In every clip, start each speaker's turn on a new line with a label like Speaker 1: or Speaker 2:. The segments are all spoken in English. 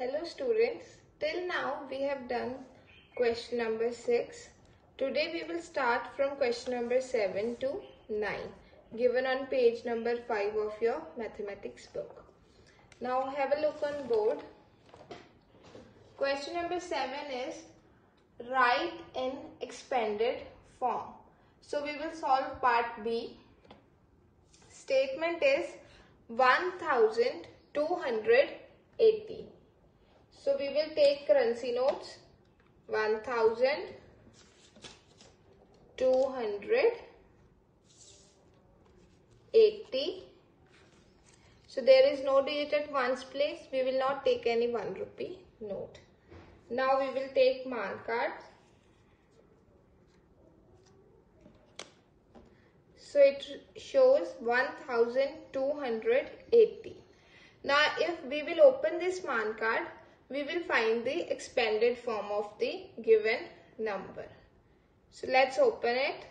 Speaker 1: Hello students, till now we have done question number 6. Today we will start from question number 7 to 9 given on page number 5 of your mathematics book. Now have a look on board. Question number 7 is write in expanded form. So we will solve part B. Statement is 1280. Will take currency notes 1280. So there is no digit at ones place. We will not take any 1 rupee note. Now we will take Maan cards. So it shows 1280. Now if we will open this Maan card, we will find the expanded form of the given number. So let's open it.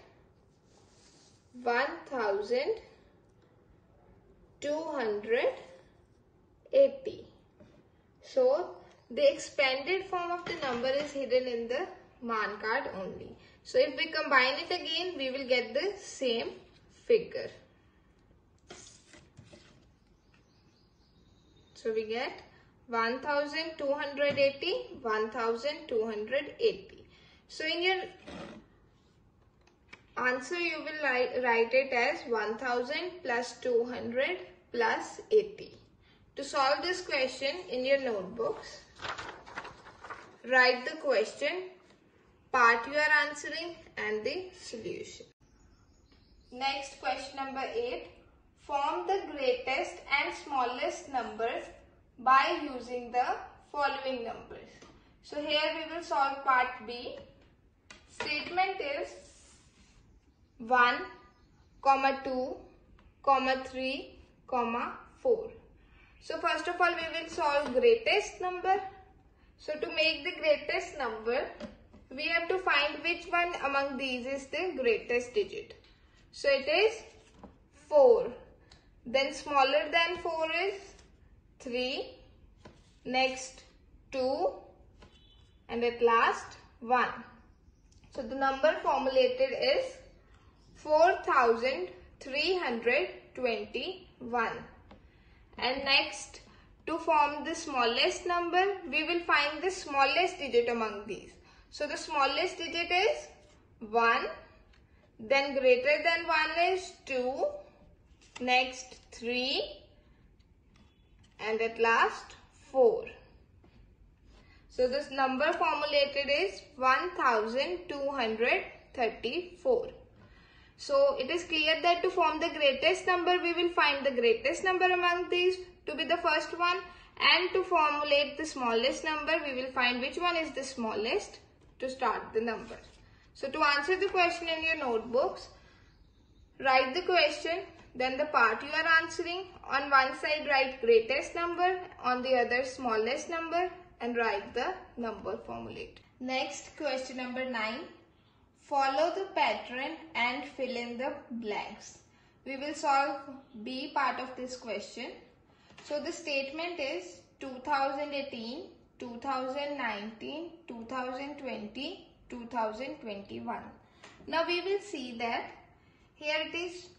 Speaker 1: 1280. So the expanded form of the number is hidden in the Maan card only. So if we combine it again, we will get the same figure. So we get 1280, 1280. So in your answer you will write, it as 1000 plus 200 plus 80. To solve this question in your notebooks, write the question, part you are answering and the solution. Next question number 8. Form the greatest and smallest numbers by using the following numbers. So here we will solve part B. Statement is 1, comma 2, comma 3, comma 4. So first of all we will solve greatest number. So to make the greatest number, we have to find which one among these is the greatest digit. So it is 4. Then smaller than 4 is 3. Next 2. And at last 1. So the number formulated is 4321. And next to form the smallest number, we will find the smallest digit among these. So the smallest digit is 1. Then greater than 1 is 2. Next 3. And at last 4. So this number formulated is 1234. So it is clear that to form the greatest number, we will find the greatest number among these to be the first one. And to formulate the smallest number, we will find which one is the smallest to start the number. So to answer the question in your notebooks, write the question, then the part you are answering. On one side write greatest number, on the other smallest number and write the number formulate. Next question number 9. Follow the pattern and fill in the blanks. We will solve B part of this question. So the statement is 2018, 2019, 2020, 2021. Now we will see that here it is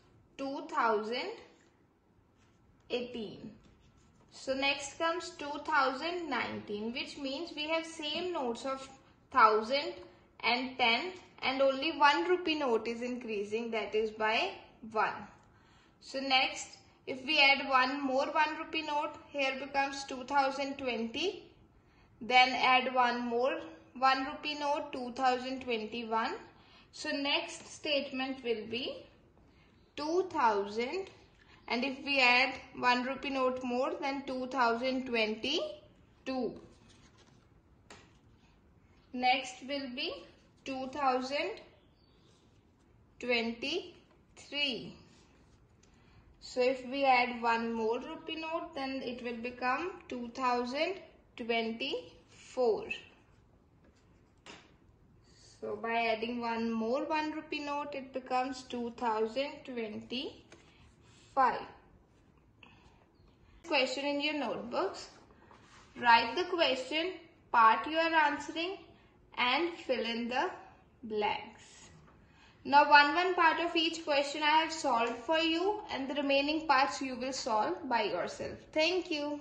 Speaker 1: 2018. So next comes 2019 which means we have same notes of 1000 and 10 and only 1 rupee note is increasing that is by 1. So next if we add one more 1 rupee note here becomes 2020 then add one more 1 rupee note 2021. So next statement will be 2000 and if we add 1 rupee note more then 2022. Next will be 2023. So if we add one more rupee note then it will become 2024. So by adding one more 1 rupee note it becomes 2025. Question in your notebooks. Write the question, part you are answering and fill in the blanks. Now one one part of each question I have solved for you and the remaining parts you will solve by yourself. Thank you.